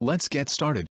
Let's get started.